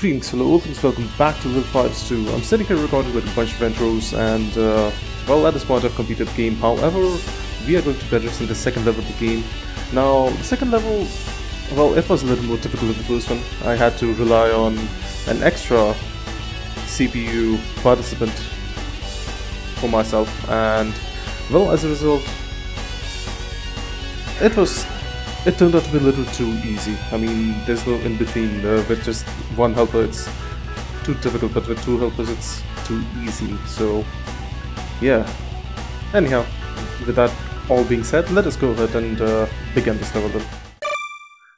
Greetings, hello, things welcome back to Little Fighters 2. I'm sitting here recording with a bunch of intros and, uh, well, at this point I've completed the game. However, we are going to be addressing the second level of the game. Now, the second level, well, it was a little more difficult than the first one. I had to rely on an extra CPU participant for myself and, well, as a result, it was it turned out to be a little too easy. I mean, there's no in between. Uh, with just one helper, it's too difficult, but with two helpers, it's too easy. So, yeah. Anyhow, with that all being said, let us go ahead and uh, begin this level then.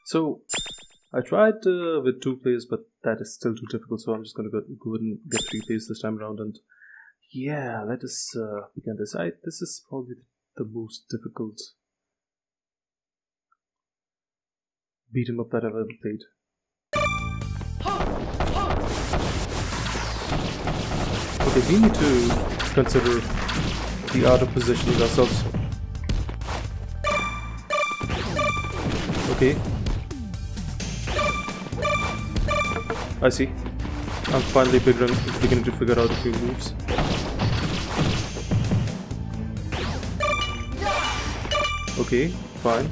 So, I tried uh, with two players, but that is still too difficult, so I'm just gonna go, go and get three players this time around, and yeah, let us uh, begin this. I, this is probably the most difficult beat 'em up that I've ever played. Okay, we need to consider the art of ourselves. Okay. I see. I'm finally beginning, beginning to figure out a few moves. Okay, fine.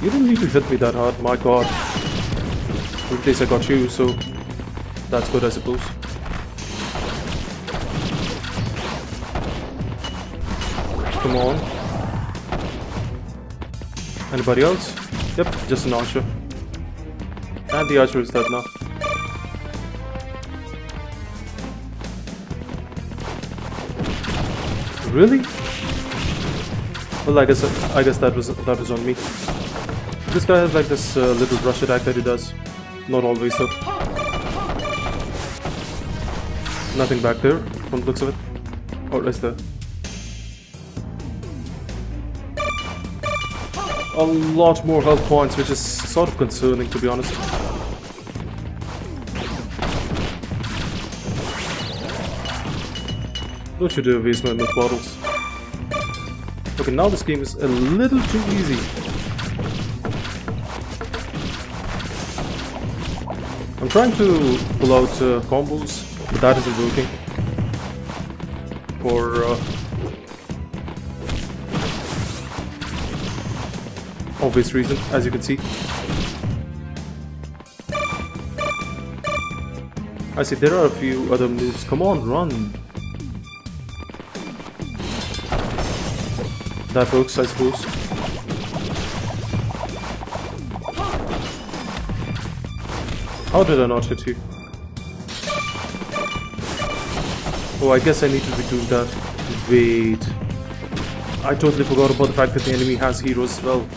You didn't need to hit me that hard, my god. In case I got you, so that's good I suppose. Come on. Anybody else? Yep, just an archer. And the archer is dead now. Really? Well, I guess I guess that was that was on me. This guy has like this uh, little rush attack that he does. Not always though. Nothing back there from the looks of it. Or is there? A lot more health points, which is sort of concerning to be honest. Don't you dare waste my bottles. Okay, now this game is a little too easy. I'm trying to pull out uh, combos, but that isn't working. For uh, obvious reason, as you can see. I see there are a few other moves. Come on, run! That works, I suppose. How did I not hit you? Oh, I guess I need to be doing that. Wait. I totally forgot about the fact that the enemy has heroes as well.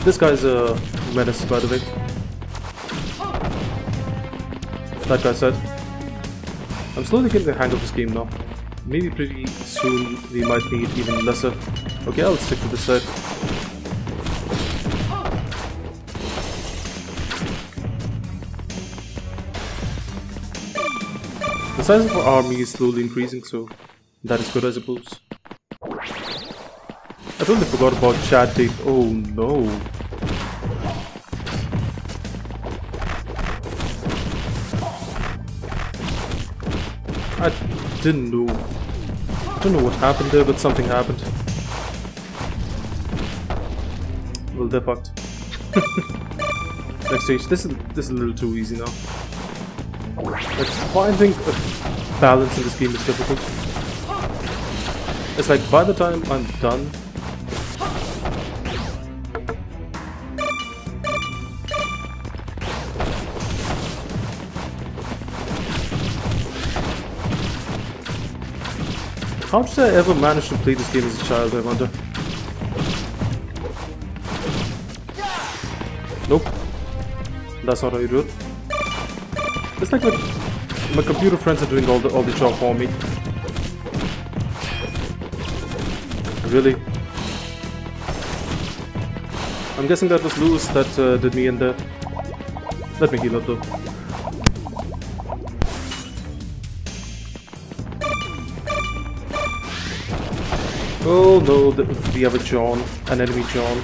This guy's a menace, by the way. That guy said. I'm slowly getting the hang of this game now. Maybe pretty soon we might need even lesser. Okay, I'll stick to this side. Size of our army is slowly increasing, so that is good, I suppose. I totally forgot about chat tape. Oh no. I didn't know. I don't know what happened there, but something happened. Well, they're fucked. Next stage. This is this is a little too easy now. Like, finding a uh, balance in this game is difficult. It's like, by the time I'm done... How did I ever manage to play this game as a child, I wonder? Nope. That's not how you do it. It's like my computer friends are doing all the all the job for me. Really? I'm guessing that was Louis that uh, did me in there. Let me heal up though. Oh no, the, have a John, an enemy John.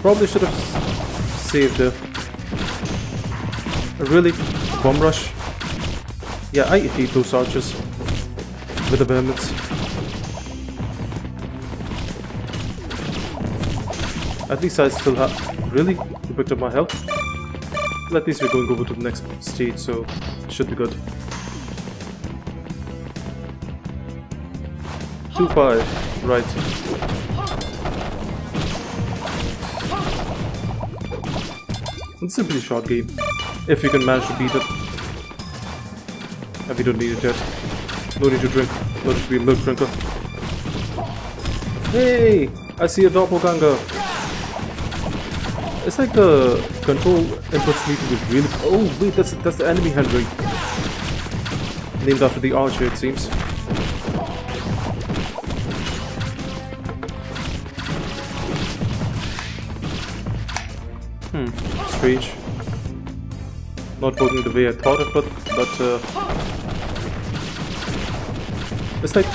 Probably should have saved there. Really? Bomb rush? Yeah, I hate those archers. With the behemoths. At least I still have... Really? You picked up my health? Well, at least we're going over to the next stage, so should be good. 2-5. Right. It's a pretty short game. If you can manage to beat it. And we don't need it yet. No need to drink. No need to be a milk drinker. Hey! I see a doppelganger! It's like the control inputs need to be really... Oh wait, that's, that's the enemy Henry. Named after the archer it seems. Hmm, strange. Not working the way I thought it would, but uh, it's like,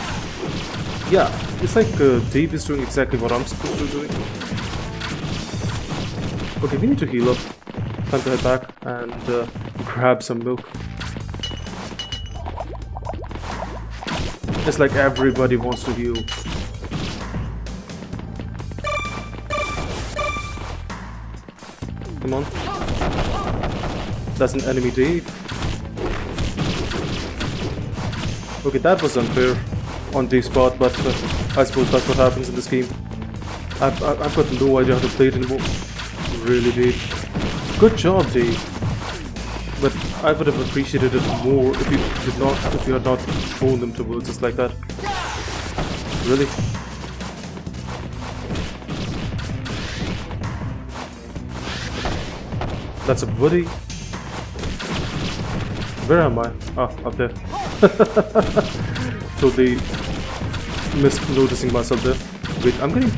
yeah, it's like uh, Dave is doing exactly what I'm supposed to be doing. Okay, we need to heal up. Time to head back and uh, grab some milk. It's like everybody wants to heal. Come on. That's an enemy Dave. Okay, that was unfair on Dave's part, but uh, I suppose that's what happens in this game. I've, I've got no idea how to play it anymore. Really, Dave. Good job, Dave. But I would have appreciated it more if you did not, if you had not thrown them towards us like that. Really? That's a Woody. Where am I? Ah, up there. totally missed noticing myself there. Wait, I'm getting...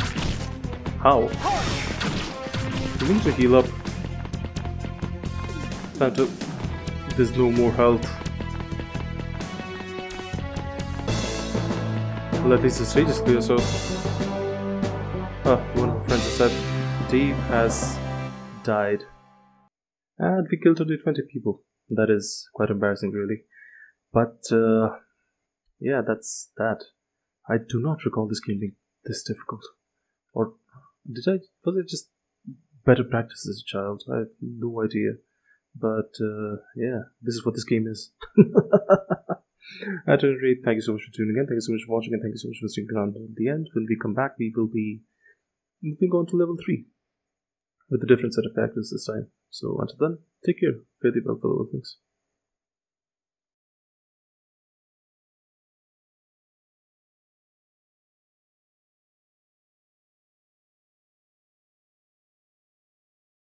How? We need to heal up. Time to... There's no more health. Well, at least the stage is clear, so... Ah, one of my friends has said, Dave has died. And we killed only 20 people. That is quite embarrassing, really. But, uh, yeah, that's that. I do not recall this game being this difficult. Or did I? Was it just better practice as a child? I have no idea. But, uh, yeah, this is what this game is. At any rate, thank you so much for tuning in. Thank you so much for watching, and thank you so much for sticking around until the end. When we come back, we will be moving on to level 3 with a different set of characters this time. So until then, take care. Fare thee well, fellow things.